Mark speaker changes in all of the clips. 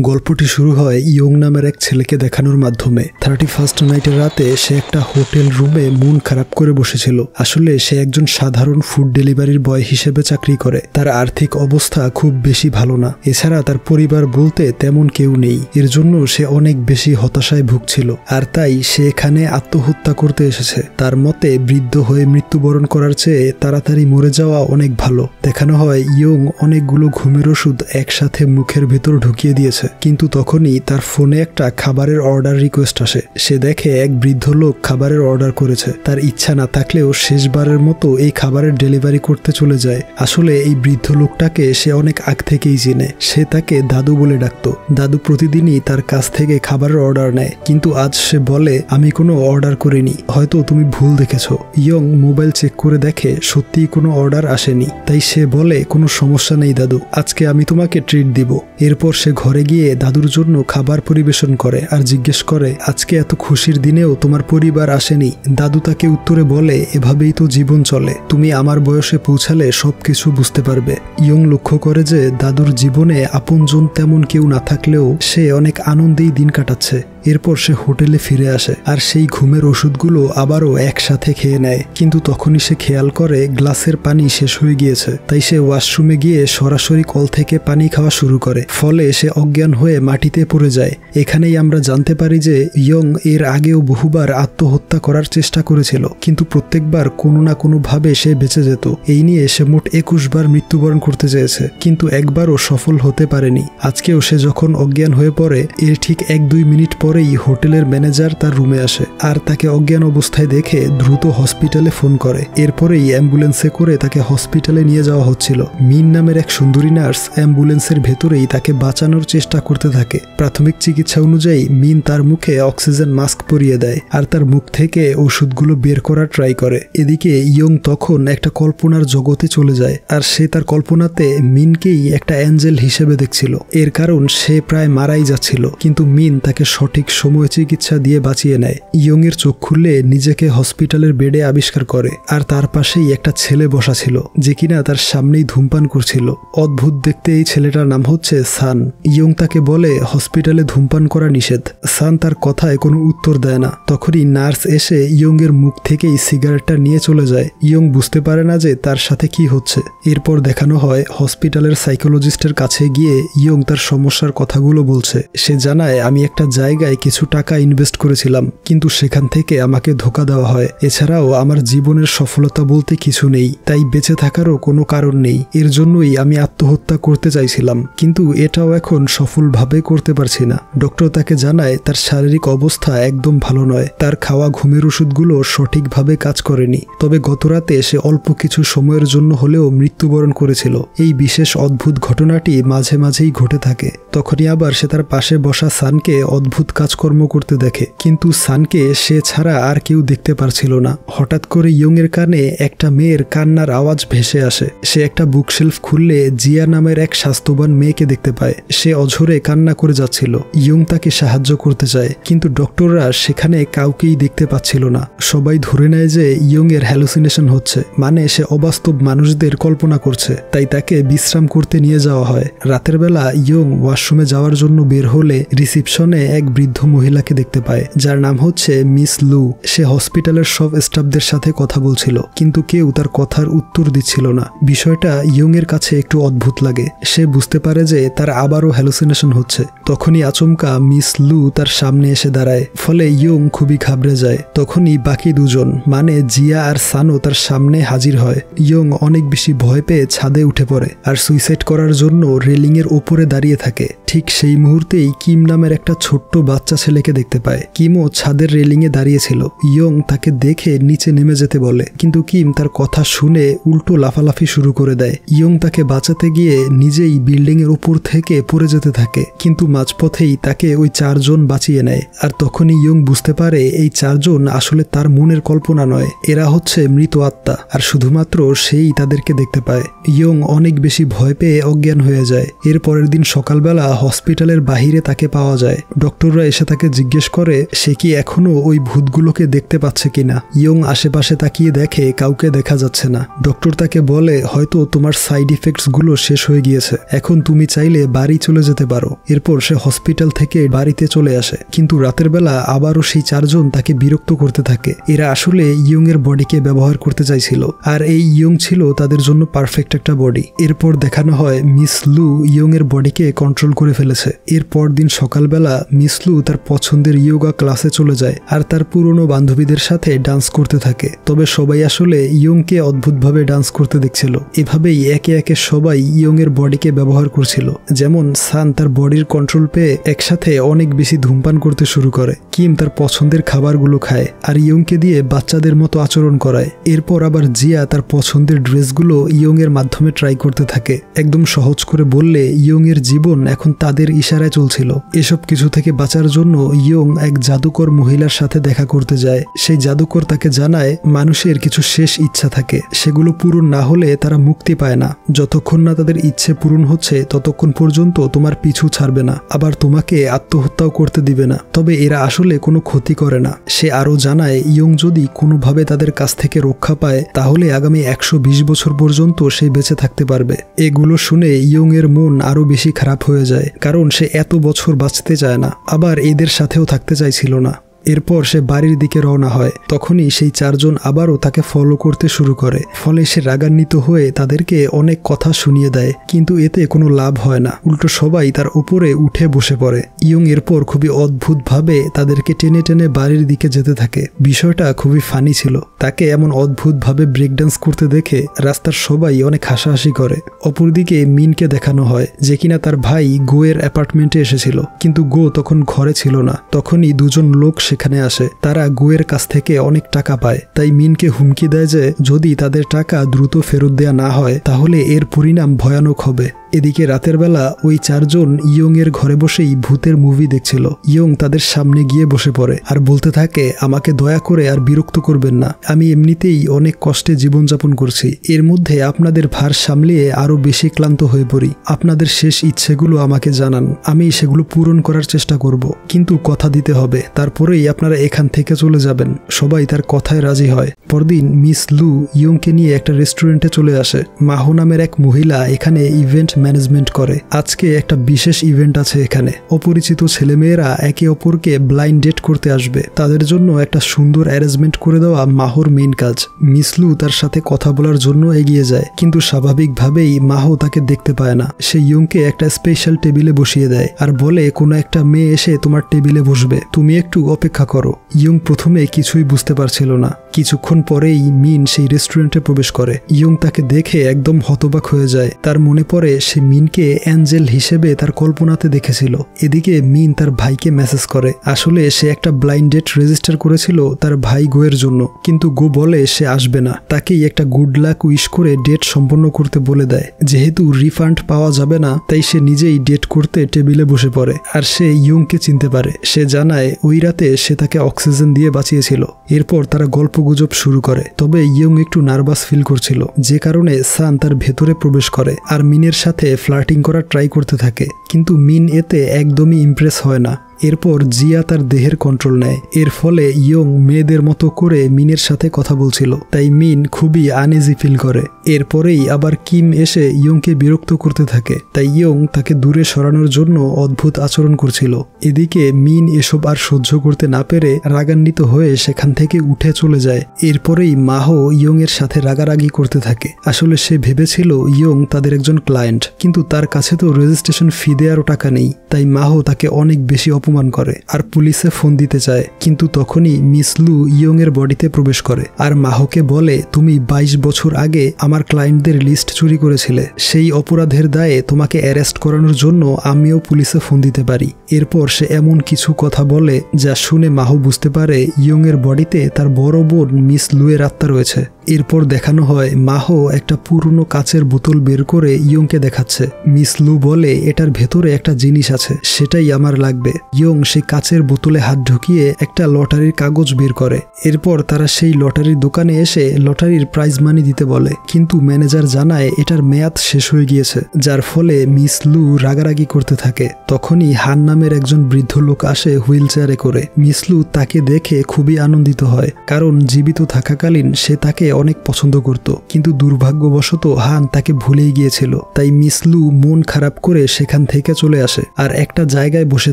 Speaker 1: গল্পটি শুরু হয় ইয়ং নামের এক ছেলেকে দেখানোর মাধ্যমে। থার্টি ফার্স্ট নাইটের রাতে সে একটা হোটেল রুমে মন খারাপ করে বসেছিল। আসলে সে একজন সাধারণ ফুড ডেলিভারির বয় হিসেবে চাকরি করে। তার আর্থিক অবস্থা খুব বেশি ভালো না। এছাড়া তার পরিবার বলতে তেমন কেউ নেই। এর জন্য সে অনেক বেশি হতাশায় ভুগছিল। আর তাই সে এখানে আত্মহত্যা করতে এসেছে। তার মতে, বৃদ্ধ হয়ে মৃত্যুবরণ করার চেয়ে তাড়াতাড়ি মরে যাওয়া অনেক ভালো। দেখানো হয় ইয়ং অনেকগুলো ঘুমের ওষুধ একসাথে মুখের ভেতর ঢুকিয়ে দিয়েছে। কিন্তু তখনই তার ফোনে একটা খাবারের অর্ডার রিকোয়েস্ট আসে। সে দেখে এক বৃদ্ধ লোক খাবারের অর্ডার করেছে। তার ইচ্ছা না থাকলেও শেষবারের মতো এই খাবারের ডেলিভারি করতে চলে যায়। আসলে এই বৃদ্ধ লোকটাকে সে অনেক আগ থেকেই জেনে সে তাকে দাদু বলে ডাকত। দাদু প্রতিদিনই তার কাছ থেকে খাবারের অর্ডার নেয়। কিন্তু আজ সে বলে, আমি কোনো অর্ডার করিনি। হয়তো তুমি ভুল দেখেছ। ইয়ং মোবাইল চেক করে দেখে সত্যিই কোনো অর্ডার আসেনি। তাই সে বলে, কোনো সমস্যা নেই দাদু। আজকে আমি তোমাকে ট্রিট দিব। এরপর সে ঘরে গিয়ে দাদুর জন্য খাবার পরিবেশন করে আর জিজ্ঞেস করে, আজকে এত খুশির দিনেও তোমার পরিবার আসেনি? দাদু তাকে উত্তরে বলে, এভাবেই তো জীবন চলে। তুমি আমার বয়সে পৌঁছালে সব কিছু বুঝতে পারবে। ইয়ং লক্ষ্য করে যে দাদুর জীবনে আপনজন তেমন কেউ না থাকলেও সে অনেক আনন্দেই দিন কাটাচ্ছে। এরপর সে হোটেলে ফিরে আসে আর সেই ঘুমের ওষুধগুলো আবারও একসাথে খেয়ে নেয়। কিন্তু তখনই সে খেয়াল করে গ্লাসের পানি শেষ হয়ে গিয়েছে। তাই সে ওয়াশরুমে গিয়ে সরাসরি কল থেকে পানি খাওয়া শুরু করে। ফলে সে অজ্ঞান হয়ে মাটিতে পড়ে যায়। এখানেই আমরা জানতে পারি যে ইয়ং এর আগেও বহুবার আত্মহত্যা করার চেষ্টা করেছিল। কিন্তু প্রত্যেকবার কোনো না কোনোভাবে সে বেঁচে যেত। এই নিয়ে সে মোট একুশ বার মৃত্যুবরণ করতে চেয়েছে। কিন্তু একবারও সফল হতে পারেনি। আজকেও সে যখন অজ্ঞান হয়ে পড়ে, এর ঠিক এক দুই মিনিট পরেই হোটেলের ম্যানেজার তার রুমে আসে আর তাকে অজ্ঞান অবস্থায় দেখে দ্রুত হসপিটালে ফোন করে। এরপরেই অ্যাম্বুলেন্সে করে তাকে হসপিটালে নিয়ে যাওয়া হচ্ছিল। মিন নামের এক সুন্দরী নার্স অ্যাম্বুলেন্সের ভেতরেই তাকে বাঁচানোর চেষ্টা করতে থাকে। প্রাথমিক চিকিৎসা অনুযায়ী মিন তার মুখে অক্সিজেন মাস্ক পরিয়ে দেয় আর তার মুখ থেকে ওষুধগুলো বের করার ট্রাই করে। এদিকে ইয়ং তখন একটা কল্পনার জগতে চলে যায় আর সে তার কল্পনাতে মিনকেই একটা অ্যাঞ্জেল হিসেবে দেখছিল। এর কারণ সে প্রায় মারাই যাচ্ছিল, কিন্তু মিন তাকে সঠিক সময় চিকিৎসা দিয়ে বাঁচিয়ে নেয়। ইয়ং এর চোখ খুললে নিজেকে হসপিটালের বেডে আবিষ্কার করে আর তার পাশেই একটা ছেলে বসা ছিল যে কিনা তার সামনেই ধূমপান করছিল। অদ্ভুত দেখতে এই ছেলেটার নাম হচ্ছে সান। ইয়ং তাকে বলে, হসপিটালে ধূমপান করা নিষেধ। সান তার কথায় কোনো উত্তর দেয় না। তখনই নার্স এসে ইয়ং এর মুখ থেকেই সিগারেটটা নিয়ে চলে যায়। ইয়ং বুঝতে পারে না যে তার সাথে কি হচ্ছে। এরপর দেখানো হয়, হসপিটালের সাইকোলজিস্টের কাছে গিয়ে ইয়ং তার সমস্যার কথাগুলো বলছে। সে জানায়, আমি একটা জায়গায় কিছু টাকা ইনভেস্ট করেছিলাম, কিন্তু সেখান থেকে আমাকে ধোকা দেওয়া হয়। এছাড়াও আমার জীবনের সফলতা বলতে কিছু নেই, তাই বেঁচে থাকারও কোনো কারণ নেই। এর জন্যই আমি আত্মহত্যা করতে চাইছিলাম, কিন্তু এটাও এখন সফলভাবে করতে পারছি না। ডক্টর তাকে জানায়, তার শারীরিক অবস্থা একদম ভালো নয়, তার খাওয়া ঘুমের ওষুধগুলো সঠিকভাবে কাজ করেনি। তবে গতরাতে সে অল্প কিছু সময়ের জন্য হলেও মৃত্যুবরণ করেছিল। এই বিশেষ অদ্ভুত ঘটনাটি মাঝে মাঝেই ঘটে থাকে। তখনই আবার সে তার পাশে বসা সানকে অদ্ভুত কাজকর্ম করতে দেখে, কিন্তু সানকে সে ছাড়া আর কেউ দেখতে পারছিল না। হঠাৎ করে ইয়ং এর কানে একটা মেয়ের কান্নার আওয়াজ ভেসে আসে। সে একটা বুকশেলফ খুললে জিয়া নামের এক স্বাস্থ্যবান মেয়েকে দেখতে পায়। সে অঝরে কান্না করে যাচ্ছিল। ইয়ং তাকে সাহায্য করতে চায়, কিন্তু ডক্টররা সেখানে কাউকেই দেখতে পাচ্ছিল না। সবাই ধরে নেয় যে ইয়ং এর হ্যালুসিনেশন হচ্ছে মানে সে অবাস্তব মানুষদের কল্পনা করছে। তাই তাকে বিশ্রাম করতে নিয়ে যাওয়া হয়। রাতের বেলা ইয়ং ওয়াশরুমে যাওয়ার জন্য বের হলে রিসিপশনে এক বৃদ্ধ মহিলাকে দেখতে পায়, যার নাম হচ্ছে মিস লু। সে হসপিটালের সব স্টাফদের সাথে কথা বলছিল, কিন্তু কেউ তার কথার উত্তর দিচ্ছিল না। বিষয়টা ইয়ং এর কাছে একটু অদ্ভুত লাগে। সে বুঝতে পারে যে তার আবারও হ্যালোসিনেশন হচ্ছে। তখনই আচমকা মিস লু তার সামনে এসে দাঁড়ায়, ফলে ইয়ং খুবই ঘাবড়ে যায়। তখনই বাকি দুজন মানে জিয়া আর সানো, তার সামনে হাজির হয়। ইয়ং অনেক বেশি ভয় পেয়ে ছাদে উঠে পড়ে আর সুইসাইড করার জন্য রেলিং এর ওপরে দাঁড়িয়ে থাকে। ঠিক সেই মুহূর্তেই কিম নামের একটা ছোট্ট বাচ্চা ছেলেকে দেখতে পায়। কিমও ছাদের রেলিংয়ে দাঁড়িয়েছিল। ইয়ং তাকে দেখে নিচে নেমে যেতে বলে। কিন্তু কিম তার কথা শুনে উল্টো লাফালাফি শুরু করে দেয়। ইয়ং তাকে বাঁচাতে গিয়ে নিজেই বিল্ডিং এর উপর থেকে পড়ে যেতে থাকে। কিন্তু মাঝপথেই তাকে ওই চারজন বাঁচিয়ে নেয়। আর তখনই ইয়ং বুঝতে পারে এই চারজন আসলে তার মনের কল্পনা নয়। এরা হচ্ছে মৃত আত্মা। আর শুধুমাত্র সেই তাদেরকে দেখতে পায়। ইয়ং অনেক বেশি ভয় পেয়ে অজ্ঞান হয়ে যায়। এর পরের দিন সকালবেলা হসপিটালের বাহিরে তাকে পাওয়া যায়। ডক্টররা এসে তাকে জিজ্ঞেস করে, সে কি এখনও ওই ভূতগুলোকে দেখতে পাচ্ছে কিনা? ইয়ং আশেপাশে তাকিয়ে দেখে কাউকে দেখা যাচ্ছে না। ডক্টর তাকে বলে, হয়তো তোমার সাইড ইফেক্টসগুলো শেষ হয়ে গিয়েছে। এখন তুমি চাইলে বাড়ি চলে যেতে পারো। এরপর সে হসপিটাল থেকে বাড়িতে চলে আসে। কিন্তু রাতের বেলা আবারও সেই চারজন তাকে বিরক্ত করতে থাকে। এরা আসলে ইয়ং এর বডিকে ব্যবহার করতে চাইছিল। আর এই ইয়ং ছিল তাদের জন্য পারফেক্ট একটা বডি। এরপর দেখানো হয়, মিস লু ইয়ং এর বডিকে কন্ট্রোল করে ফেলেছে। এরপর দিন সকালবেলা, মিস লু তার পছন্দের ইয়োগা ক্লাসে চলে যায় আর তার পুরনো বান্ধবীদের সাথে ডান্স করতে থাকে। তবে সবাই আসলে ইয়ংকে অদ্ভুতভাবে ডান্স করতে দেখছিল। এভাবেই একে একে সবাই ইয়ং এর বডিকে ব্যবহার করছিল। যেমন সান তার বডির কন্ট্রোল পেয়ে একসাথে অনেক বেশি ধূমপান করতে শুরু করে। কিম তার পছন্দের খাবারগুলো খায় আর ইয়ংকে দিয়ে বাচ্চাদের মতো আচরণ করায়। এরপর আবার জিয়া তার পছন্দের ড্রেসগুলো ইয়ং এর মাধ্যমে ট্রাই করতে থাকে। একদম সহজ করে বললে ইয়ং এর জীবন এখন তাদের ইশারায় চলছিল। এসব কিছু থেকে বাঁচার জন্য ইয়ং এক জাদুকর মহিলার সাথে দেখা করতে যায়। সেই জাদুকর তাকে জানায়, মানুষের কিছু শেষ ইচ্ছা থাকে। সেগুলো পূরণ না হলে তারা মুক্তি পায় না। যতক্ষণ না তাদের ইচ্ছে পূরণ হচ্ছে, ততক্ষণ পর্যন্ত তোমার পিছু ছাড়বে না। আবার তোমাকে আত্মহত্যাও করতে দিবে না। তবে এরা আসলে কোনো ক্ষতি করে না। সে আরও জানায়, ইয়ং যদি কোনোভাবে তাদের কাছ থেকে রক্ষা পায়, তাহলে আগামী একশো বিশ বছর পর্যন্ত সে বেঁচে থাকতে পারবে। এগুলো শুনে ইয়ং এর মন আরও বেশি খারাপ হয়ে যায়, কারণ সে এত বছর বাঁচতে চায় না। আবার এদের সাথেও থাকতে চাইছিল না। এরপর সে বাড়ির দিকে রওনা হয়। তখনই সেই চারজন আবারও তাকে ফলো করতে শুরু করে। ফলে সে রাগান্বিত হয়ে তাদেরকে অনেক কথা শুনিয়ে দেয়, কিন্তু এতে কোনো লাভ হয় না। উল্টো সবাই তার উপরে উঠে বসে পড়ে। ইয়ং এরপর খুবই অদ্ভুতভাবে তাদেরকে টেনে টেনে বাড়ির দিকে যেতে থাকে। বিষয়টা খুবই ফানি ছিল। তাকে এমন অদ্ভুতভাবে ব্রেক ডান্স করতে দেখে রাস্তার সবাই অনেক হাসাহাসি করে। অপরদিকে মিনকে দেখানো হয় যে কিনা তার ভাই গোয়ের অ্যাপার্টমেন্টে এসেছিল। কিন্তু গো তখন ঘরে ছিল না। তখনই দুজন লোক সেখানে আসে। তারা গুয়ের কাছ থেকে অনেক টাকা পায়। তাই মিনকে হুমকি দেয় যে, যদি তাদের টাকা দ্রুত ফেরত দেয়া না হয়, তাহলে এর পরিণাম ভয়ানক হবে। এদিকে রাতের বেলা ওই চারজন ইয়ং এর ঘরে বসেই ভূতের মুভি দেখছিল। ইয়ং তাদের সামনে গিয়ে বসে পড়ে আর বলতে থাকে, আমাকে দয়া করে আর বিরক্ত করবেন না। আমি এমনিতেই অনেক কষ্টে জীবনযাপন করছি। এর মধ্যে আপনাদের ভার সামলিয়ে আরও বেশি ক্লান্ত হয়ে পড়ি। আপনাদের শেষ ইচ্ছেগুলো আমাকে জানান। আমি সেগুলো পূরণ করার চেষ্টা করব। কিন্তু কথা দিতে হবে। তারপরেই আপনারা এখান থেকে চলে যাবেন। সবাই তার কথায় রাজি হয়। পরদিন মিস লু ইয়ংকে নিয়ে একটা রেস্টুরেন্টে চলে আসে। মাহো নামের এক মহিলা এখানে ইভেন্ট ম্যানেজমেন্ট করে। আজকে একটা বিশেষ ইভেন্ট আছে এখানে। অপরিচিত ছেলেমেয়েরা একে অপরকে ব্লাইন্ড ডেট করতে আসবে। তাদের জন্য একটা সুন্দর অ্যারেঞ্জমেন্ট করে দেওয়া মাহর মেইন কাজ। মিসলু তার সাথে কথা বলার জন্য এগিয়ে যায়, কিন্তু স্বাভাবিকভাবেই মাহো তাকে দেখতে পায় না। সে ইয়ংকে একটা স্পেশাল টেবিলে বসিয়ে দেয় আর বলে, কোনো একটা মেয়ে এসে তোমার টেবিলে বসবে। তুমি একটু অপেক্ষা করো। ইয়ং প্রথমে কিছুই বুঝতে পারছিল না। কিছুক্ষণ পরেই মিন সেই রেস্টুরেন্টে প্রবেশ করে। ইয়ং তাকে দেখে একদম হতবাক হয়ে যায়। তার মনে পড়ে সে মিনকে অ্যাঞ্জেল হিসেবে তার কল্পনাতে দেখেছিল। এদিকে মিন তার ভাইকে মেসেজ করে। আসলে সে একটা ব্লাইন্ড ডেট রেজিস্টার করেছিল তার ভাই গোয়ের জন্য। কিন্তু গো বলে সে আসবে না। তাকেই একটা গুড লাক উইশ করে ডেট সম্পন্ন করতে বলে দেয়। যেহেতু রিফান্ড পাওয়া যাবে না, তাই সে নিজেই ডেট করতে টেবিলে বসে পড়ে। আর সে ইয়ংকে চিনতে পারে। সে জানায়, ওই রাতে সে তাকে অক্সিজেন দিয়ে বাঁচিয়েছিল। এরপর তারা গল্প গুজব শুরু করে। তবে ইয়ং একটু নার্ভাস ফিল করছিল। যে কারণে সান তার ভেতরে প্রবেশ করে। আর মিনের সাথে ফ্লার্টিং করার ট্রাই করতে থাকে কিন্তু মিন এতে একদমই ইমপ্রেস হয় না। এরপর জিয়া তার দেহের কন্ট্রোল নেয়। এর ফলে ইয়ং মেয়েদের মতো করে মিনের সাথে কথা বলছিল। তাই মিন খুবই আনইজি ফিল করে। এরপরেই আবার কিম এসে ইয়ংকে বিরক্ত করতে থাকে। তাই ইয়ং তাকে দূরে সরানোর জন্য অদ্ভুত আচরণ করছিল। এদিকে মিন এসব আর সহ্য করতে না পেরে রাগান্বিত হয়ে সেখান থেকে উঠে চলে যায়। এরপরেই মাহো ইয়ং এর সাথে রাগারাগি করতে থাকে। আসলে সে ভেবেছিল ইয়ং তাদের একজন ক্লায়েন্ট কিন্তু তার কাছে তো রেজিস্ট্রেশন ফি দেওয়ারও টাকা নেই। তাই মাহো তাকে অনেক বেশি অপমান করে আর পুলিশে ফোন দিতে চায়। কিন্তু তখনই মিস লু ইয়ং এর বডিতে প্রবেশ করে আর মাহকে বলে, তুমি ২২ বছর আগে আমার ক্লায়েন্টদের লিস্ট চুরি করেছিলে। সেই অপরাধের দায়ে তোমাকে অ্যারেস্ট করানোর জন্য আমিও পুলিশে ফোন দিতে পারি। এরপর সে এমন কিছু কথা বলে যা শুনে মাহো বুঝতে পারে ইয়ং এর বডিতে তার বড় বোন মিস লুয়ের আত্মা রয়েছে। এরপর দেখানো হয় মাহো একটা পুরনো কাচের বোতল বের করে ইয়ংকে দেখাচ্ছে। মিস লু বলে, এটার ভেতরে একটা জিনিস আছে, সেটাই আমার লাগবে। ইয়ং সেই কাচের বোতলে হাত ঢুকিয়ে একটা লটারির কাগজ বের করে। এরপর তারা সেই লটারির দোকানে এসে লটারির প্রাইজ মানি দিতে বলে। কিন্তু ম্যানেজার জানায় এটার মেয়াদ শেষ হয়ে গিয়েছে, যার ফলে মিস লু রাগারাগি করতে থাকে। তখনই হান নামের একজন বৃদ্ধ লোক আসে হুইল চেয়ারে করে। মিস লু তাকে দেখে খুবই আনন্দিত হয়, কারণ জীবিত থাকাকালীন সে তাকে অনেক পছন্দ করত। কিন্তু দুর্ভাগ্যবশত হান তাকে ভুলেই গিয়েছিল। তাই মিস লু মন খারাপ করে সেখান থেকে চলে আসে, আর একটা জায়গায় বসে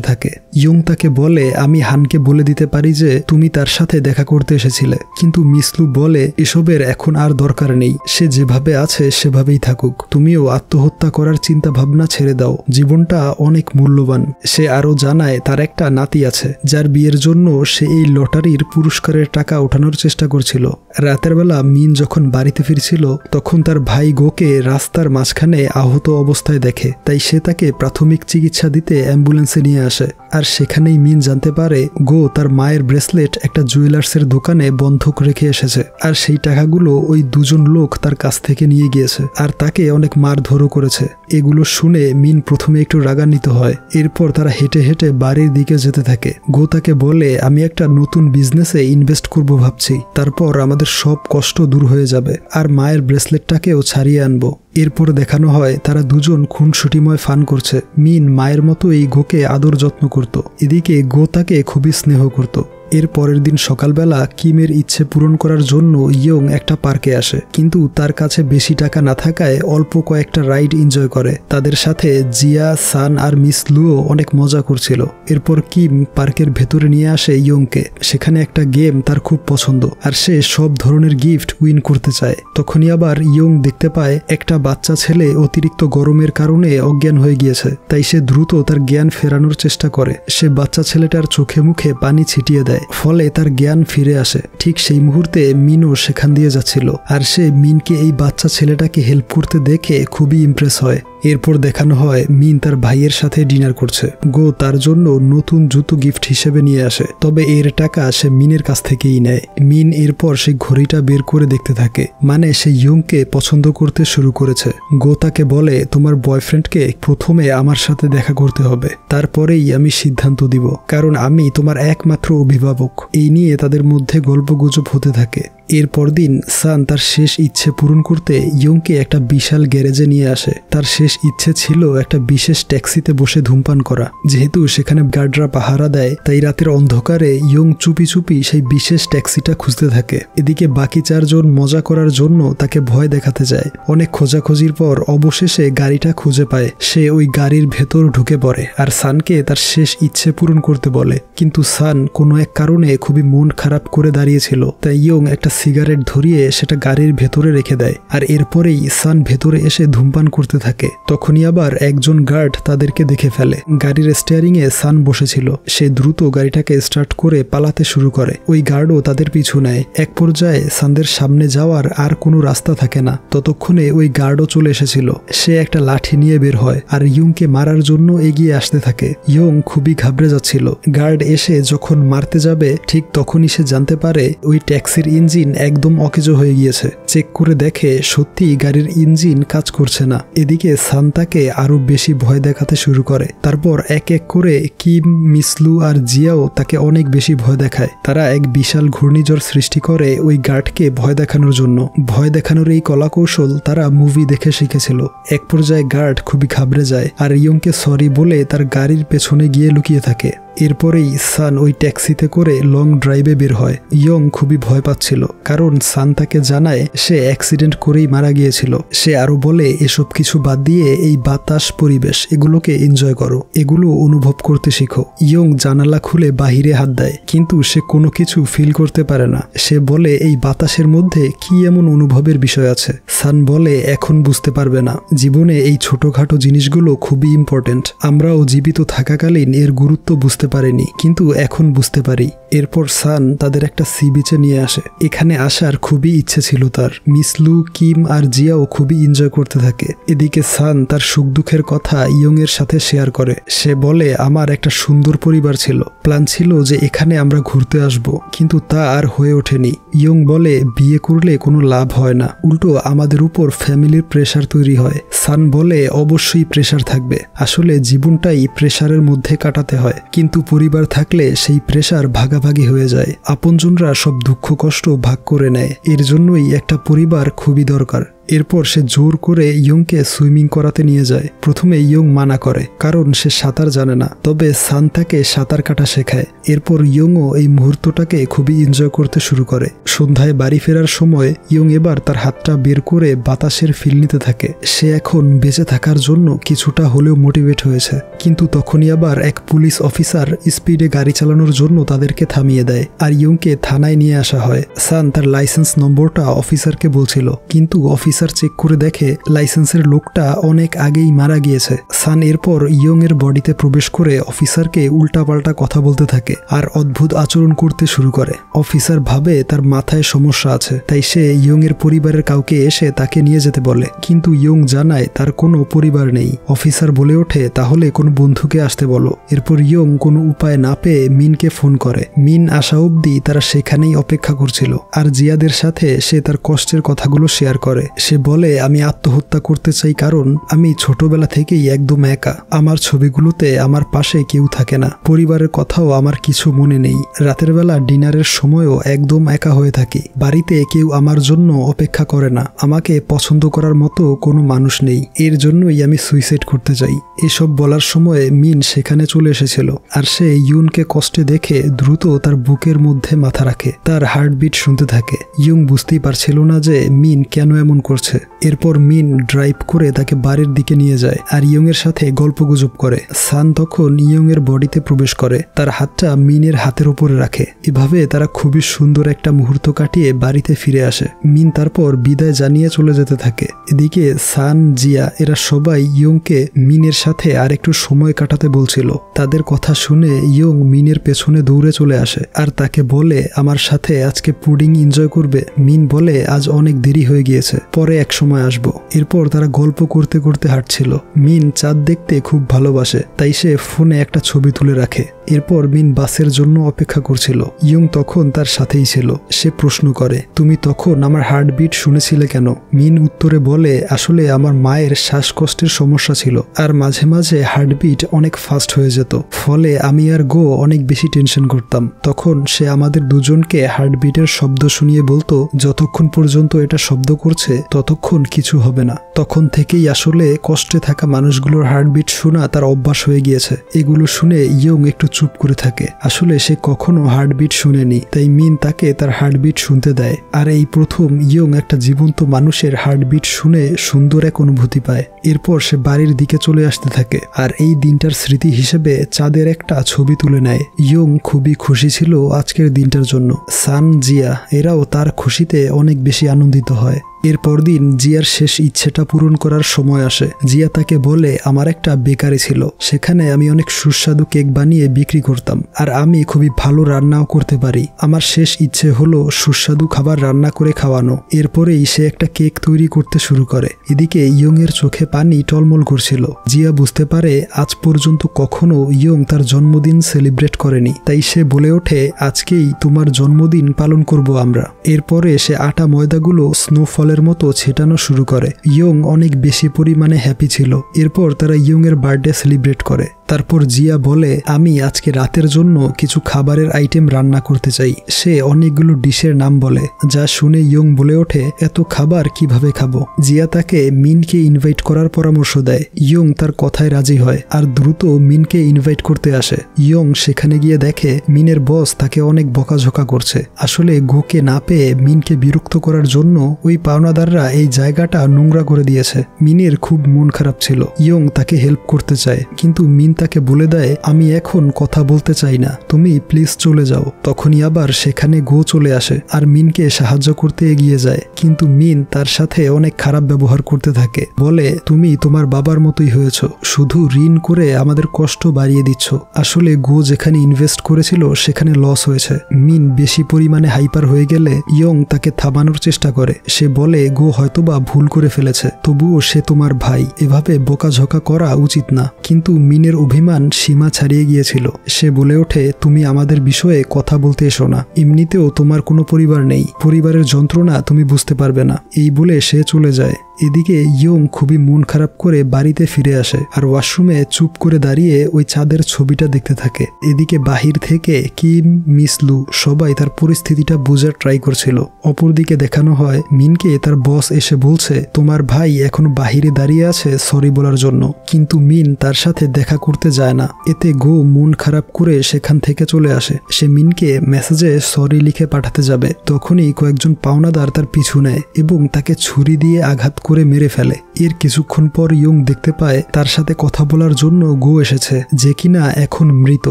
Speaker 1: থাকে। ইয়ং তাকে বলে, আমি হানকে বলে দিতে পারি যে তুমি তার সাথে দেখা করতে এসেছিলে। কিন্তু মিসলু বলে, এসবের এখন আর দরকার নেই। সে যেভাবে আছে, সেভাবেই থাকুক। তুমিও আত্মহত্যা করার চিন্তা ভাবনা ছেড়ে দাও। জীবনটা অনেক মূল্যবান। সে আরও জানায়, তার একটা নাতি আছে, যার বিয়ের জন্য সে এই লটারির পুরস্কারের টাকা ওঠানোর চেষ্টা করছিল। রাতের বেলা মিন যখন বাড়িতে ফিরছিল, তখন তার ভাই গোকে রাস্তার মাঝখানে আহত অবস্থায় দেখে। তাই সে তাকে প্রাথমিক চিকিৎসা দিতে অ্যাম্বুলেন্সে নিয়ে আসে। আর সেখানেই মিন জানতে পারে গো তার মায়ের ব্রেসলেট একটা জুয়েলার্সের দোকানে বন্ধক রেখে এসেছে, আর সেই টাকাগুলো ওই দুজন লোক তার কাছ থেকে নিয়ে গিয়েছে, আর তাকে অনেক মারধরও করেছে। এগুলো শুনে মিন প্রথমে একটু রাগান্বিত হয়, এরপর তারা হেঁটে হেঁটে বাড়ির দিকে যেতে থাকে। গো তাকে বলে, আমি একটা নতুন বিজনেসে ইনভেস্ট করব ভাবছি, তারপর আমাদের সব কষ্ট দূর হয়ে যাবে, আর মায়ের ব্রেসলেটটাকেও ছাড়িয়ে আনব। এরপর দেখানো হয়, তারা দুজন খুনসুটিময় ফান করছে। মিন মায়ের মতো এই গোকে আদর যত্ন করত। এদিকে গো তাকে খুবই স্নেহ করত। এর পরের দিন সকালবেলা কিমের ইচ্ছে পূরণ করার জন্য ইয়ং একটা পার্কে আসে। কিন্তু তার কাছে বেশি টাকা না থাকায় অল্প কয়েকটা রাইড এনজয় করে। তাদের সাথে জিয়া, সান আর মিস লুও অনেক মজা করছিল। এরপর কিম পার্কের ভেতরে নিয়ে আসে ইয়ংকে। সেখানে একটা গেম তার খুব পছন্দ। আর সে সব ধরনের গিফট উইন করতে চায়। তখনই আবার ইয়ং দেখতে পায় একটা বাচ্চা ছেলে অতিরিক্ত গরমের কারণে অজ্ঞান হয়ে গিয়েছে। তাই সে দ্রুত তার জ্ঞান ফেরানোর চেষ্টা করে। সে বাচ্চা ছেলেটার চোখে মুখে পানি ছিটিয়ে দেয়। ফলে তার জ্ঞান ফিরে আসে। ঠিক সেই মুহূর্তে মিনও সেখান দিয়ে যাচ্ছিল আর সে মিনকে এই বাচ্চা ছেলেটাকে হেল্প করতে দেখে খুবই ইমপ্রেস হয়। এরপর দেখানো হয় মিন তার ভাইয়ের সাথে ডিনার করছে। গো, তার জন্য নতুন জুতো গিফট হিসেবে নিয়ে আসে। তবে এর টাকা সে মিনের কাছ থেকেই নেয়। মিন এরপর সেই ঘড়িটা বের করে দেখতে থাকে। মানে সে ইয়ংকে পছন্দ করতে শুরু করেছে। গো তাকে বলে, তোমার বয়ফ্রেন্ডকে প্রথমে আমার সাথে দেখা করতে হবে। তারপরেই আমি সিদ্ধান্ত দিব। কারণ আমি তোমার একমাত্র অভিভাবক। এই নিয়ে তাদের মধ্যে গল্পগুজব হতে থাকে। এরপর দিন সান তার শেষ ইচ্ছে পূরণ করতে ইয়ংকে একটা বিশাল গ্যারেজে নিয়ে আসে। তার শেষ ইচ্ছে ছিল একটা বিশেষ ট্যাক্সিতে বসে ধূমপান করা। যেহেতু সেখানে গার্ডরা পাহারা দেয়, তাই রাতের অন্ধকারে ইয়ং চুপি চুপি সেই বিশেষ ট্যাক্সিটা খুঁজতে থাকে। এদিকে বাকি চারজন মজা করার জন্য তাকে ভয় দেখাতে যায়। অনেক খোঁজাখুঁজির পর অবশেষে গাড়িটা খুঁজে পায়। সে ওই গাড়ির ভেতর ঢুকে পড়ে আর সানকে তার শেষ ইচ্ছে পূরণ করতে বলে। কিন্তু সান কোনো এক কারণে খুবই মন খারাপ করে দাঁড়িয়েছিল তাই ইয়ং একটা সিগারেট ধরিয়ে সেটা গাড়ির ভেতরে রেখে দেয় আর এরপরেই সান ভেতরে এসে ধূমপান করতে থাকে। তখনই আবার একজন গার্ড তাদেরকে দেখে ফেলে। গাড়ির স্টিয়ারিং এ সান বসেছিল। সে দ্রুত গাড়িটাকে স্টার্ট করে পালাতে শুরু করে। ওই গার্ডও তাদের পিছু নেয়। এক পর্যায়ে সানদের সামনে যাওয়ার আর কোনো রাস্তা থাকে না। ততক্ষণে ওই গার্ডও চলে এসেছিল। সে একটা লাঠি নিয়ে বের হয় আর ইয়ংকে মারার জন্য এগিয়ে আসতে থাকে। ইয়ং খুবই ঘাবড়ে যাচ্ছিল। গার্ড এসে যখন মারতে যাবে, ঠিক তখনই সে জানতে পারে ওই ট্যাক্সির ইঞ্জিন একদম অকেজো হয়ে গিয়েছে। চেক করে দেখে সত্যি গাড়ির ইঞ্জিন কাজ করছে না। এদিকে সান্তাকে আরও বেশি ভয় দেখাতে শুরু করে। তারপর এক এক করে কিম, মিসলু আর জিয়াও তাকে অনেক বেশি ভয় দেখায়। তারা এক বিশাল ঘূর্ণিঝড় সৃষ্টি করে ওই গার্ডকে ভয় দেখানোর জন্য। ভয় দেখানোর এই কলাকৌশল তারা মুভি দেখে শিখেছিল। এক পর্যায়ে গার্ড খুবই ঘাবড়ে যায় আর ইয়ংকে সরি বলে তার গাড়ির পেছনে গিয়ে লুকিয়ে থাকে। এরপরেই সান ওই ট্যাক্সিতে করে লং ড্রাইভে বের হয়। ইয়ং খুবই ভয় পাচ্ছিল, কারণ সান তাকে জানায় সে অ্যাক্সিডেন্ট করেই মারা গিয়েছিল। সে আরও বলে, এসব কিছু বাদ দিয়ে এই বাতাস পরিবেশ, এগুলোকে এনজয় করো, এগুলো অনুভব করতে শিখো। ইয়ং জানালা খুলে বাহিরে হাত দেয়, কিন্তু সে কোনো কিছু ফিল করতে পারে না। সে বলে, এই বাতাসের মধ্যে কি এমন অনুভবের বিষয় আছে? সান বলে, এখন বুঝতে পারবে না। জীবনে এই ছোটখাটো জিনিসগুলো খুবই ইম্পর্টেন্ট। আমরাও জীবিত থাকাকালীন এর গুরুত্ব বুঝতে বুঝতে পারেনি, কিন্তু এখন বুঝতে পারি। এরপর সান তাদের একটা সি বিচে নিয়ে আসে। এখানে আসার খুবই ইচ্ছে ছিল তার। মিসলু কিম আর জিয়াও খুবই এনজয় করতে থাকে। এদিকে সান তার সুখ দুঃখের কথা ইয়ং এর সাথে শেয়ার করে। সে বলে, আমার একটা সুন্দর পরিবার ছিল। প্ল্যান ছিল যে এখানে আমরা ঘুরতে আসব, কিন্তু তা আর হয়ে ওঠেনি। ইয়ং বলে, বিয়ে করলে কোনো লাভ হয় না। উল্টো, আমাদের উপর ফ্যামিলির প্রেশার তৈরি হয়। সান বলে, অবশ্যই প্রেশার থাকবে। আসলে জীবনটাই প্রেশারের মধ্যে কাটাতে হয়। কিন্তু কিন্তু পরিবার থাকলে সেই প্রেশার ভাগাভাগি হয়ে যায়। আপনজনরা সব দুঃখ কষ্ট ভাগ করে নেয়। এর জন্যই একটা পরিবার খুবই দরকার। এরপর সে জোর করে ইয়ংকে সুইমিং করাতে নিয়ে যায়। প্রথমে ইয়ং মানা করে, কারণ সে সাঁতার জানে না। তবে সান তাকে সাঁতার কাটা শেখায়। এরপর ইয়ংও এই মুহূর্তটাকে খুবই এনজয় করতে শুরু করে। সন্ধ্যায় বাড়ি ফেরার সময় ইয়ং এবার তার হাতটা বের করে বাতাসের ফিল নিতে থাকে। সে এখন বেঁচে থাকার জন্য কিছুটা হলেও মোটিভেট হয়েছে। কিন্তু তখনই আবার এক পুলিশ অফিসার স্পিডে গাড়ি চালানোর জন্য তাদেরকে থামিয়ে দেয় আর ইয়ংকে থানায় নিয়ে আসা হয়। সান তার লাইসেন্স নম্বরটা অফিসারকে বলছিল। কিন্তু অফিস অফিসার চেক করে দেখে লাইসেন্সের লোকটা অনেক আগেই মারা গিয়েছে। সান এরপর ইয়ং এর বডিতে প্রবেশ করে অফিসারকে উল্টাপাল্টা কথা বলতে থাকে আর অদ্ভুত আচরণ করতে শুরু করে। অফিসার ভাবে তার মাথায় সমস্যা আছে, তাই সে ইয়ং এর পরিবারের কাউকে এসে তাকে নিয়ে যেতে বলে। কিন্তু ইয়ং জানায় তার কোনো পরিবার নেই। অফিসার বলে ওঠে, তাহলে কোনো বন্ধুকে আসতে বলো। এরপর ইয়ং কোনো উপায় না পেয়ে মিনকে ফোন করে। মিন আসা অবধি তারা সেখানেই অপেক্ষা করছিল। আর জিয়াদের সাথে সে তার কষ্টের কথাগুলো শেয়ার করে। সে বলে, আমি আত্মহত্যা করতে চাই কারণ আমি ছোটবেলা থেকেই একদম একা। আমার ছবিগুলোতে আমার পাশে কেউ থাকে না। পরিবারের কথাও আমার কিছু মনে নেই। রাতের বেলা ডিনারের সময়ও একদম একা হয়ে থাকি। বাড়িতে কেউ আমার জন্য অপেক্ষা করে না। আমাকে পছন্দ করার মতো কোনো মানুষ নেই। এর জন্যই আমি সুইসাইড করতে চাই। এসব বলার সময় মিন সেখানে চলে এসেছিল আর সে ইউনকে কষ্টে দেখে দ্রুত তার বুকের মধ্যে মাথা রাখে। তার হার্টবিট শুনতে থাকে। ইয়ং বুঝতেই পারছিল না যে মিন কেন এমন করছে। এরপর মিন ড্রাইভ করে তাকে বাড়ির দিকে নিয়ে যায় আর ইয়ং এর সাথে গল্প গুজব করে। সান তখন ইয়ং এর বডিতে প্রবেশ করে। তার হাতটা মিনের হাতের উপরে রাখে। এভাবে তারা খুবই সুন্দর একটা মুহূর্ত কাটিয়ে বাড়িতে ফিরে আসে। মিন তারপর বিদায় জানিয়ে চলে যেতে থাকে। এদিকে সান, জিয়া এরা সবাই ইয়ংকে মিনের সাথে আর একটু সময় কাটাতে বলছিল। তাদের কথা শুনে ইয়ং মিনের পেছনে দৌড়ে চলে আসে আর তাকে বলে, আমার সাথে আজকে পুডিং এনজয় করবে। মিন বলে, আজ অনেক দেরি হয়ে গিয়েছে। পরে এক সময় আসব। এরপর তারা গল্প করতে করতে হাঁটছিল। মিন চাঁদ দেখতে খুব ভালোবাসে, তাই সে ফোনে একটা ছবি তুলে রাখে। এরপর মিন বাসের জন্য অপেক্ষা করছিল। ইয়ং তখন তার সাথেই ছিল। সে প্রশ্ন করে, তুমি তখন আমার হার্টবিট শুনেছিলে কেন? মিন উত্তরে বলে, আসলে আমার মায়ের শ্বাসকষ্টের সমস্যা ছিল, আর মাঝে মাঝে হার্টবিট অনেক ফাস্ট হয়ে যেত। ফলে আমি আর গো অনেক বেশি টেনশন করতাম। তখন সে আমাদের দুজনকে হার্টবিটের শব্দ শুনিয়ে বলতো, যতক্ষণ পর্যন্ত এটা শব্দ করছে ততক্ষণ কিছু হবে না। তখন থেকেই আসলে কষ্টে থাকা মানুষগুলোর হার্টবিট শোনা তার অভ্যাস হয়ে গিয়েছে। এগুলো শুনে ইয়ং একটু চুপ করে থাকে। আসলে সে কখনো হার্টবিট শুনেনি, তাই মিন তাকে তার হার্টবিট শুনতে দেয়। আর এই প্রথম ইয়ং একটা জীবন্ত মানুষের হার্টবিট শুনে সুন্দর এক অনুভূতি পায়। এরপর সে বাড়ির দিকে চলে আসতে থাকে আর এই দিনটার স্মৃতি হিসেবে চাঁদের একটা ছবি তুলে নেয়। ইয়ং খুবই খুশি ছিল আজকের দিনটার জন্য। সান জিয়া, এরাও তার খুশিতে অনেক বেশি আনন্দিত হয়। এর পরদিন জিয়ার শেষ ইচ্ছেটা পূরণ করার সময় আসে। জিয়া তাকে বলে, আমার একটা বেকারি ছিল। সেখানে আমি অনেক সুস্বাদু কেক বানিয়ে বিক্রি করতাম। আর আমি খুবই ভালো রান্নাও করতে পারি। আমার শেষ ইচ্ছে হলো সুস্বাদু খাবার রান্না করে খাওয়ানো। এরপরেই সে একটা কেক তৈরি করতে শুরু করে। এদিকে ইয়ং এর চোখে পানি টলমল করছিল। জিয়া বুঝতে পারে, আজ পর্যন্ত কখনো ইয়ং তার জন্মদিন সেলিব্রেট করেনি। তাই সে বলে ওঠে, আজকেই তোমার জন্মদিন পালন করব আমরা। এরপরে সে আটা ময়দাগুলো স্নোফলের ফুলের মতো ছেটানো শুরু করে। ইয়ং অনেক বেশি পরিমাণে হ্যাপি ছিল। এরপর তারা ইয়ং এর বার্থডে সেলিব্রেট করে। তারপর জিয়া বলে, আমি আজকে রাতের জন্য কিছু খাবারের আইটেম রান্না করতে চাই। সে অনেকগুলো ডিশের নাম বলে, যা শুনে ইয়ং বলে ওঠে, এত খাবার কীভাবে খাব? জিয়া তাকে মিনকে ইনভাইট করার পরামর্শ দেয়। ইয়ং তার কথায় রাজি হয় আর দ্রুত মিনকে ইনভাইট করতে আসে। ইয়ং সেখানে গিয়ে দেখে, মিনের বস তাকে অনেক বকাঝকা করছে। আসলে গোকে না পেয়ে মিনকে বিরক্ত করার জন্য ওই পাওনাদাররা এই জায়গাটা নোংরা করে দিয়েছে। মিনের খুব মন খারাপ ছিল। ইয়ং তাকে হেল্প করতে চায়, কিন্তু মিন তাকে বলে দেয়, আমি এখন কথা বলতে চাই না। তুমি প্লিজ চলে যাও। তখনই আবার সেখানে গো চলে আসে আর মিনকে সাহায্য করতে এগিয়ে যায়। কিন্তু মিন তার সাথে অনেক খারাপ ব্যবহার করতে থাকে। বলে, তুমি তোমার বাবার মতোই হয়েছ। শুধু ঋণ করে আমাদের কষ্ট বাড়িয়ে দিচ্ছ। আসলে গো যেখানে ইনভেস্ট করেছিল, সেখানে লস হয়েছে। মিন বেশি পরিমাণে হাইপার হয়ে গেলে ইয়ং তাকে থামানোর চেষ্টা করে। সে বলে, গো হয়তোবা ভুল করে ফেলেছে। তবুও সে তোমার ভাই। এভাবে বোকাঝকা করা উচিত না। কিন্তু মিনের অভিমান সীমা ছাড়িয়ে গিয়েছিল। সে বলে ওঠে, তুমি আমাদের বিষয়ে কথা বলতে এসো না। এমনিতেও তোমার কোনো পরিবার নেই। পরিবারের যন্ত্রণা তুমি বুঝতে পারবে না। এই বলে সে চলে যায়। এদিকে ইয়ং খুবই মন খারাপ করে বাড়িতে ফিরে আসে আর ওয়াশরুমে চুপ করে দাঁড়িয়ে ওই চাঁদের ছবিটা দেখতে থাকে। এদিকে বাহির থেকে কিম মিসলু সবাই তার পরিস্থিতিটা বোঝার ট্রাই করছিল। অপরদিকে দেখানো হয়, মিনকে তার বস এসে বলছে, তোমার ভাই এখন বাহিরে দাঁড়িয়ে আছে সরি বলার জন্য। কিন্তু মিন তার সাথে দেখা করতে যায় না। এতে গো মন খারাপ করে সেখান থেকে চলে আসে। সে মিনকে মেসেজে সরি লিখে পাঠাতে যাবে। তখনই কয়েকজন পাওনাদার তার পিছু নেয় এবং তাকে ছুরি দিয়ে আঘাত করে মেরে ফেলে। এর কিছুক্ষণ পর ইয়ং দেখতে পায় তার সাথে কথা বলার জন্য গো এসেছে, যে কিনা এখন মৃত।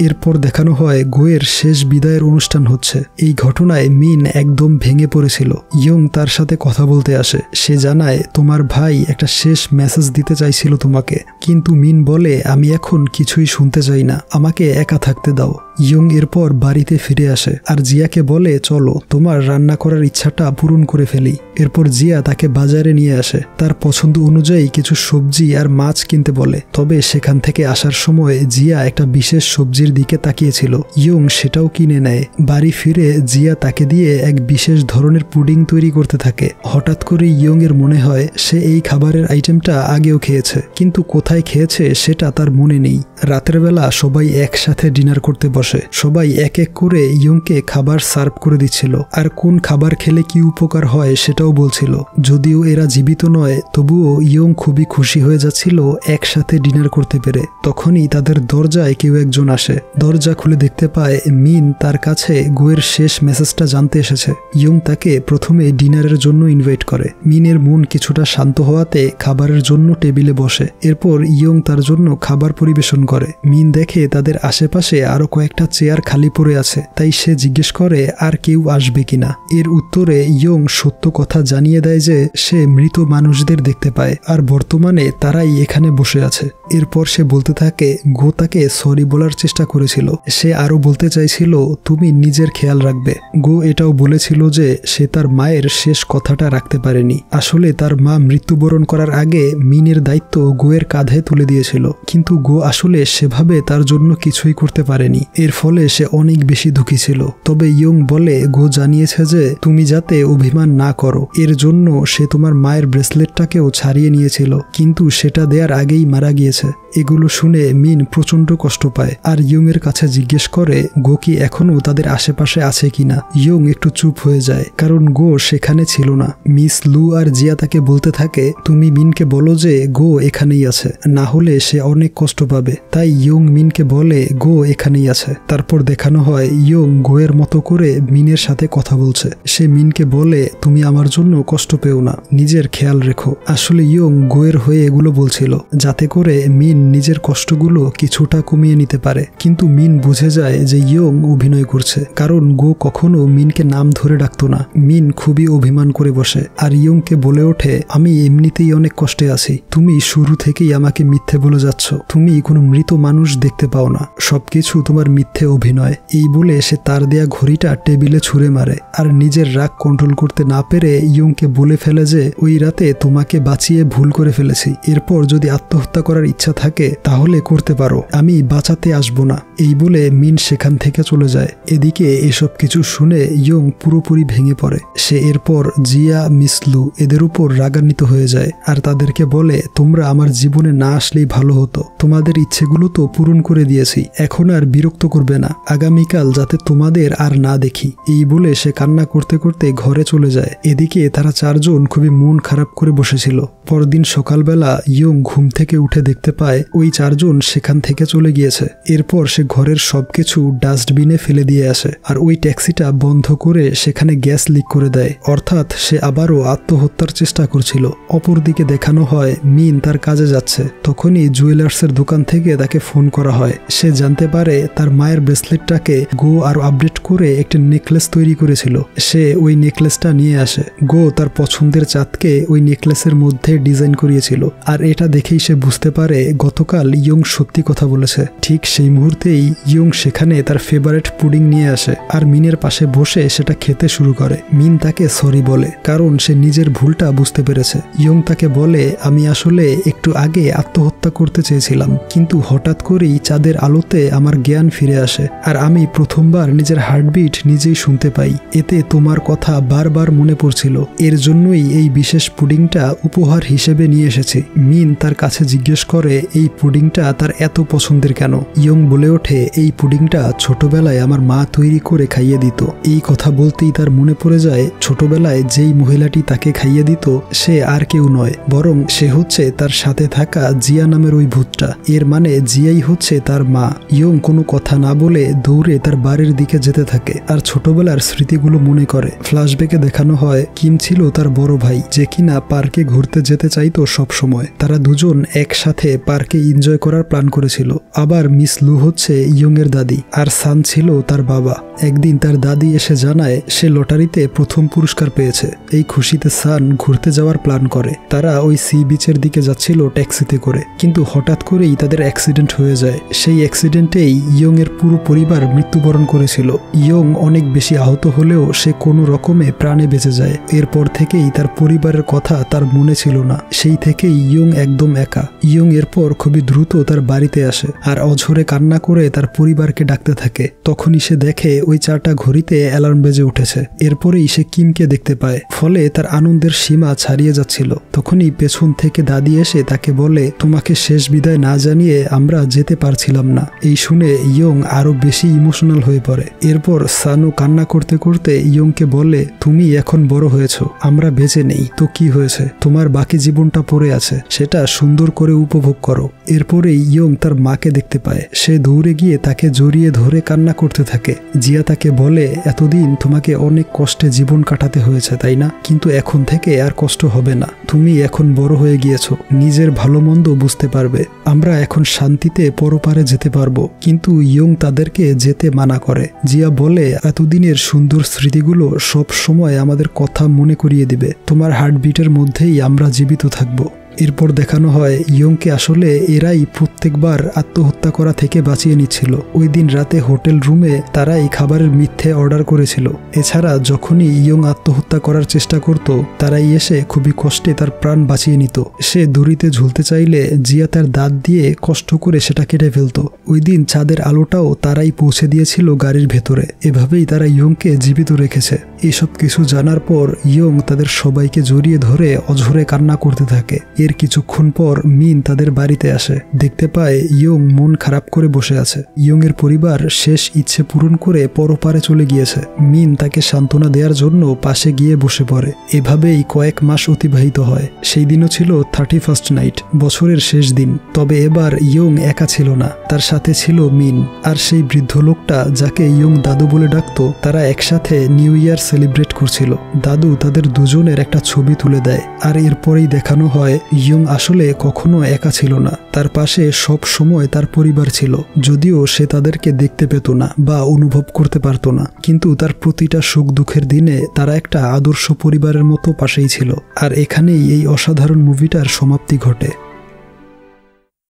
Speaker 1: এরপর দেখানো হয় গোয়ের শেষ বিদায়ের অনুষ্ঠান হচ্ছে। এই ঘটনায় মিন একদম ভেঙে পড়েছিল। ইয়ং তার সাথে কথা বলতে আসে। সে জানায়, তোমার ভাই একটা শেষ মেসেজ দিতে চাইছিল তোমাকে। কিন্তু মিন বলে, আমি এখন কিছুই শুনতে চাই না। আমাকে একা থাকতে দাও। ইয়ং এরপর বাড়িতে ফিরে আসে আর জিয়াকে বলে, চলো, তোমার রান্না করার ইচ্ছাটা পূরণ করে ফেলি। এরপর জিয়া তাকে বাজারে নিয়ে আসে। তার পছন্দ অনুযায়ী কিছু সবজি আর মাছ কিনতে বলে। তবে সেখান থেকে আসার সময় জিয়া একটা বিশেষ সবজির দিকে তাকিয়েছিল। ইয়ং সেটাও কিনে নেয়। বাড়ি ফিরে জিয়া তাকে দিয়ে এক বিশেষ ধরনের পুডিং তৈরি করতে থাকে। হঠাৎ করে ইয়ং এর মনে হয়, সে এই খাবারের আইটেমটা আগেও খেয়েছে। কিন্তু কোথায় খেয়েছে সেটা তার মনে নেই। রাতের বেলা সবাই একসাথে ডিনার করতে বসে। সবাই এক এক করে ইয়ংকে খাবার সার্ভ করে দিচ্ছিল। আর কোন খাবার খেলে কি উপকার হয় সেটাও বলছিল। যদিও এরা জীবিত নয়, তবুও ইয়ং খুবই খুশি হয়ে যাচ্ছিল একসাথে ডিনার করতে পেরে। তখনই তাদের দরজায় কেউ একজন আসে। দরজা খুলে দেখতে পায় মিন তার কাছে গোয়ের শেষ মেসেজটা জানতে এসেছে। ইয়ং তাকে প্রথমে ডিনারের জন্য ইনভাইট করে। মিনের মন কিছুটা শান্ত হওয়াতে খাবারের জন্য টেবিলে বসে। এরপর ইয়ং তার জন্য খাবার পরিবেশন করে। মিন দেখে তাদের আশেপাশে আরও কয়েকটা চেয়ার খালি পড়ে আছে, তাই সে জিজ্ঞেস করে, আর কেউ আসবে কিনা? এর উত্তরে ইয়ং সত্য কথা জানিয়ে দেয় যে, সে মৃত মানুষদের দেখতে পায়, আর বর্তমানে তারাই এখানে বসে আছে। এরপর সে বলতে থাকে, গো তাকে সরি বলার চেষ্টা করেছিল। সে আরও বলতে চাইছিল, তুমি নিজের খেয়াল রাখবে। গো এটাও বলেছিল যে সে তার মায়ের শেষ কথাটা রাখতে পারেনি। আসলে তার মা মৃত্যুবরণ করার আগে মিনের দায়িত্ব গোয়ের কাঁধে তুলে দিয়েছিল। কিন্তু গো আসলে সেভাবে তার জন্য কিছুই করতে পারেনি। এর ফলে সে অনেক বেশি দুঃখী ছিল। তবে ইয়ং বলে, গো জানিয়েছে যে তুমি যাতে অভিমান না করো। এর জন্য সে তোমার মায়ের ব্রেসলেটটাকেও ছাড়িয়ে নিয়েছিল। কিন্তু সেটা দেওয়ার আগেই মারা গিয়েছে। এগুলো শুনে মিন প্রচণ্ড কষ্ট পায় আর ইয়ং এর কাছে জিজ্ঞেস করে, গো কি এখনও তাদের আশেপাশে আছে কিনা? ইয়ং একটু চুপ হয়ে যায়, কারণ গো সেখানে ছিল না। মিস লু আর জিয়া তাকে বলতে থাকে, তুমি মিনকে বলো যে গো এখানেই আছে, না হলে সে অনেক কষ্ট পাবে। তাই ইয়ং মিনকে বলে, গো এখানেই আছে। তারপর দেখানো হয়, ইয়ং গোয়ের মতো করে মিনের সাথে কথা বলছে। সে মিনকে বলে, তুমি আমার জন্য কষ্ট পেও না, নিজের খেয়াল রেখো। আসলে ইয়ং গোয়ের হয়ে এগুলো বলছিল, যাতে করে মিন নিজের কষ্টগুলো কিছুটা কমিয়ে নিতে পারে। কিন্তু মিন বুঝে যায় যে ইয়ং অভিনয় করছে। কারণ গো কখনো মিনকে নাম ধরে ডাকতো না। মিন খুবই অভিমান করে বসে। আর ইয়ংকে বলে ওঠে, আমি এমনিতেই অনেক কষ্টে আছি। তুমি শুরু থেকেই আমাকে মিথ্যে বলে যাচ্ছ। তুমি কোনো মৃত মানুষ দেখতে পাও না। সবকিছু তোমার মিথ্যে অভিনয়। এই বলে সে তার দেয়া ঘড়িটা টেবিলে ছুঁড়ে মারে। আর নিজের রাগ কন্ট্রোল করতে না পেরে ইয়ংকে বলে ফেলে যে, ওই রাতে তোমাকে বাঁচিয়ে ভুল করে ফেলেছি। এরপর যদি আত্মহত্যা করার ইচ্ছা থাকে তাহলে করতে পারো। আমি বাঁচাতে আসব না। এই বলে মিন সেখান থেকে চলে যায়। এদিকে এসব কিছু শুনে ইয়ং পুরোপুরি ভেঙে পড়ে। সে এরপর জিয়া মিসলু এদের উপর রাগান্বিত হয়ে যায় আর তাদেরকে বলে, তোমরা আমার জীবনে না আসলেই ভালো হতো। তোমাদের ইচ্ছেগুলো তো পূরণ করে দিয়েছি। এখন আর বিরক্ত করবে না। আগামীকাল যাতে তোমাদের আর না দেখি। এই বলে সে কান্না করতে করতে ঘরে চলে যায়। এদিকে তারা চারজন খুবই মন খারাপ করে বসেছিল। পরদিন সকালবেলা ইয়ং ঘুম থেকে উঠে দেখতে পায় ওই চারজন সেখান থেকে চলে গিয়েছে। এরপর সে ঘরের সবকিছু ডাস্টবিনে ফেলে দিয়ে আসে আর ওই ট্যাক্সিটা বন্ধ করে সেখানে গ্যাস লিক করে দেয়। অর্থাৎ সে আবারও আত্মহত্যার চেষ্টা করছিল। অপরদিকে দেখানো হয়, মিন তার কাজে যাচ্ছে। তখনই জুয়েলার্সের দোকান থেকে তাকে ফোন করা হয়। সে জানতে পারে তার মায়ের ব্রেসলেটটাকে গো আর আপডেট করে একটি নেকলেস তৈরি করেছিল। সে ওই নেকলেসটা নিয়ে আসে। গো তার পছন্দের চাঁদকে ওই নেকলেসের মধ্যে ডিজাইন করিয়েছিল। আর এটা দেখেই সে বুঝতে পারে গতকাল ইয়ং সত্যি কথা বলেছে। ঠিক সেই মুহূর্তেই ইয়ং সেখানে তার ফেভারেট পুডিং নিয়ে আসে আর মিনের পাশে বসে সেটা খেতে শুরু করে। মিন তাকে সরি বলে, কারণ সে নিজের ভুলটা বুঝতে পেরেছে। ইয়ং তাকে বলে, আমি আসলে একটু আগে আত্মহত্যা করতে চেয়েছিলাম, কিন্তু হঠাৎ করেই চাঁদের আলোতে আমার জ্ঞান ফিরে আসে আর আমি প্রথমবার নিজের হার্টবিট নিজেই শুনতে পাই। এতে তোমার কথা বারবার মনে পড়ছিল। এর জন্যই এই বিশেষ পুডিংটা উপহার হিসেবে নিয়ে এসেছি। মিন তার কাছে জিজ্ঞেস করে এই পুডিংটা তার এত পছন্দের কেন? ইয়ং বলে ওঠে, এই পুডিংটা ছোটবেলায় আমার মা তৈরি করে খাইয়ে দিত। এই কথা বলতেই তার মনে পড়ে যায়, ছোটবেলায় যেই মহিলাটি তাকে খাইয়ে দিত, সে আর কেউ নয়, বরং সে হচ্ছে তার সাথে থাকা জিয়া নামের ওই ভূতটা। এর মানে জিয়াই হচ্ছে তার মা। ইয়ং কোনো কথা না বলে দৌড়ে তার বাড়ির দিকে যেতে থাকে, আর ছোটবেলার স্মৃতিগুলো মনে করে। ফ্ল্যাশব্যাকে দেখানো হয়, কিম ছিল তার বড় ভাই, যে কিনা পার্কে ঘুরতে যেতে চাইতো সব সময় তারা দুজন একসাথে পার্কে এনজয় করার প্ল্যান করেছিল। আবার মিস লু হচ্ছে ইয়ং এর দাদি আর সান ছিল তার বাবা। একদিন তার দাদি এসে জানায়, সে লটারিতে প্রথম পুরস্কার পেয়েছে। এই খুশিতে সান ঘুরতে যাওয়ার প্ল্যান করে। তারা ওই সি বিচের দিকে যাচ্ছিল ট্যাক্সিতে করে। কিন্তু হঠাৎ করেই তাদের অ্যাক্সিডেন্ট হয়ে যায়। সেই অ্যাক্সিডেন্টেই ইয়ং এর পুরো পরিবার মৃত্যুবরণ করেছিল। ইয়ং অনেক বেশি আহত হলেও সে কোনো রকমে প্রাণে বেঁচে যায়। এরপর থেকেই তার পরিবারের কথা তার মনে ছিল না। সেই থেকেই ইয়ং একদম একা। ইয়ং এরপর খুবই দ্রুত তার বাড়িতে আসে আর অঝরে কান্না করে তার পরিবারকে ডাকতে থাকে। তখনই সে দেখে ওই চারটা ঘড়িতে অ্যালার্ম বেজে উঠেছে। এরপরেই সে কিমকে দেখতে পায়। ফলে তার আনন্দের সীমা ছাড়িয়ে যাচ্ছিল। তখনই পেছন থেকে দাদি এসে তাকে বলে, তোমাকে শেষ বিদায় না জানিয়ে আমরা যেতে পারছিলাম না। এই শুনে ইয়ং আরও বেশি ইমোশনাল হয়ে পড়ে। এরপর সানু কান্না করতে করতে ইয়ংকে বলে, তুমি এখন বড় হয়েছ, আমরা বেঁচে নেই। তো কি হয়েছে? তোমার বাকি জীবনটা পড়ে আছে। সেটা সুন্দর করে উপভোগ করো। এরপরে ইয়ং তার মাকে দেখতে পায়। সে দৌড়ে গিয়ে তাকে জড়িয়ে ধরে কান্না করতে থাকে। জিয়া তাকে বলে, এতদিন তোমাকে অনেক কষ্টে জীবন কাটাতে হয়েছে, তাই না? কিন্তু এখন থেকে আর কষ্ট হবে না। তুমি এখন বড় হয়ে গিয়েছো। নিজের ভালো মন্দ বুঝতে পারবে। আমরা এখন শান্তিতে পরপারে যেতে পারব। কিন্তু ইয়ং তাদেরকে যেতে মানা করে। জিয়া বলে, এতদিনের সুন্দর স্মৃতিগুলো সব সময় আমাদের কথা মনে করিয়ে দিবে। তোমার হার্টবিটের মধ্যেই আমরা জীবিত থাকব। এরপর দেখানো হয়, ইয়ংকে আসলে এরাই প্রত্যেকবার আত্মহত্যা করা থেকে বাঁচিয়ে নিচ্ছিল। ওই দিন রাতে হোটেল রুমে তারাই খাবারের মিথ্যে অর্ডার করেছিল। এছাড়া যখনই ইয়ং আত্মহত্যা করার চেষ্টা করত, তারাই এসে খুবই কষ্টে তার প্রাণ বাঁচিয়ে নিত। সে দড়িতে ঝুলতে চাইলে জিয়া তার দাঁত দিয়ে কষ্ট করে সেটা কেটে ফেলত। ওই দিন চাঁদের আলোটাও তারাই পৌঁছে দিয়েছিল গাড়ির ভেতরে। এভাবেই তারা ইয়ংকে জীবিত রেখেছে। এসব কিছু জানার পর ইয়ং তাদের সবাইকে জড়িয়ে ধরে অঝরে কান্না করতে থাকে। এর কিছুক্ষণ পর মিন তাদের বাড়িতে আসে। দেখতে পায় ইয়ং মন খারাপ করে বসে আছে। ইয়ং এর পরিবার শেষ ইচ্ছে পূরণ করে পরপারে চলে গিয়েছে। মিন তাকে সান্ত্বনা দেওয়ার জন্য পাশে গিয়ে বসে পড়ে। এভাবেই কয়েক মাস অতিবাহিত হয়। সেই দিনও ছিল থার্টি ফার্স্ট নাইট, বছরের শেষ দিন। তবে এবার ইয়ং একা ছিল না, তার সাথে ছিল মিন। আর সেই বৃদ্ধ লোকটা যাকে ইয়ং দাদু বলে ডাকতো, তারা একসাথে নিউ ইয়ার সেলিব্রেট করছিল। দাদু তাদের দুজনের একটা ছবি তুলে দেয়। আর এরপরেই দেখানো হয় ইয়ং আসলে কখনো একা ছিল না। তার পাশে সব সময় তার পরিবার ছিল, যদিও সে তাদেরকে দেখতে পেত না বা অনুভব করতে পারত না। কিন্তু তার প্রতিটা সুখ দুঃখের দিনে তারা একটা আদর্শ পরিবারের মতো পাশেই ছিল। আর এখানেই এই অসাধারণ মুভিটার সমাপ্তি ঘটে।